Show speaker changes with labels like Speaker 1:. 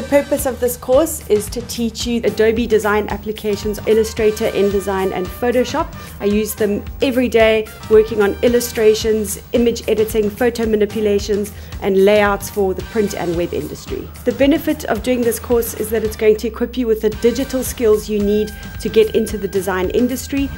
Speaker 1: The purpose of this course is to teach you Adobe design applications, Illustrator, InDesign and Photoshop. I use them every day working on illustrations, image editing, photo manipulations and layouts for the print and web industry. The benefit of doing this course is that it's going to equip you with the digital skills you need to get into the design industry